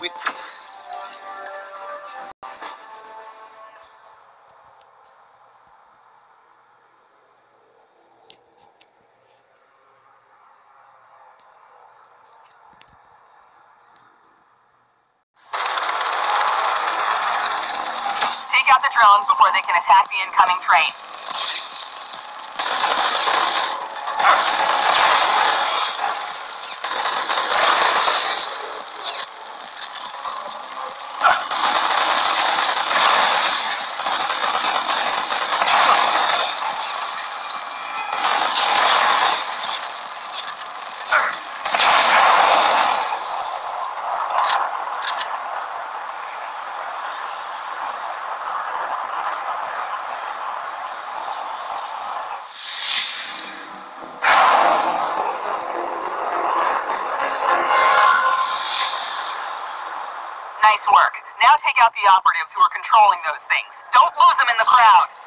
We Out the drones before they can attack the incoming train. Work. Now take out the operatives who are controlling those things. Don't lose them in the crowd.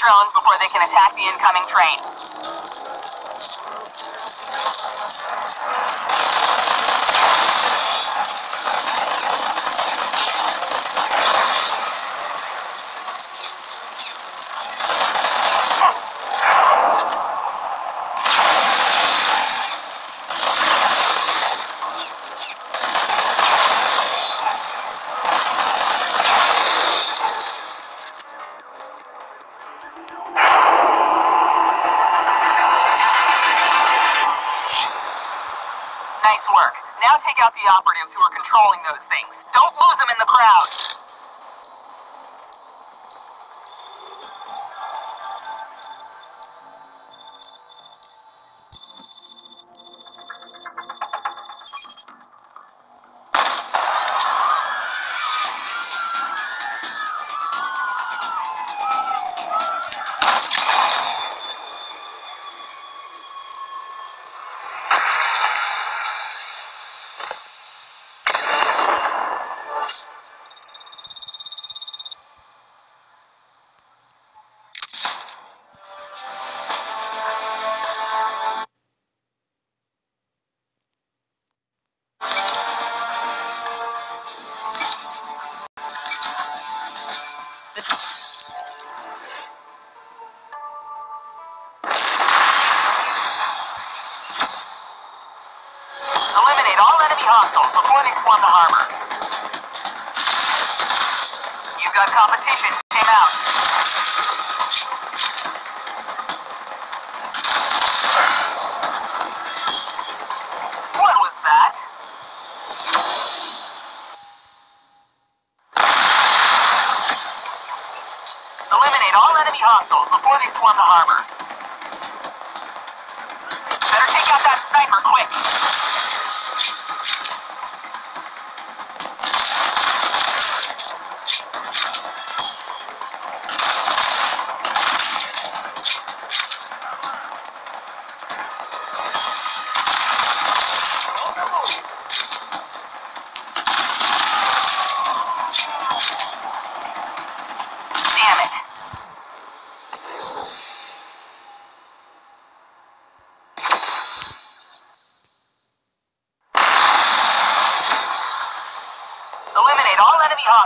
Drones before they can attack the incoming train. Nice work. Now take out the operatives who are controlling those things. Don't lose them in the crowd. All enemy hostiles before they swarm the harbor. You've got competition. Came out. What was that? Eliminate all enemy hostiles before they swarm the harbor. Better take out that sniper